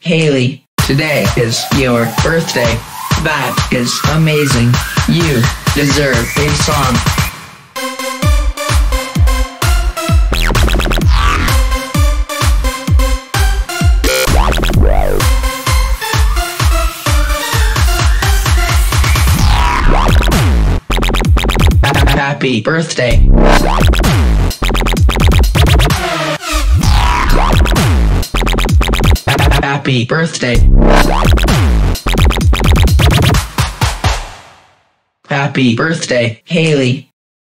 Haley, today is your birthday. That is amazing. You deserve a song. Happy birthday. Happy birthday. Happy birthday, Haley.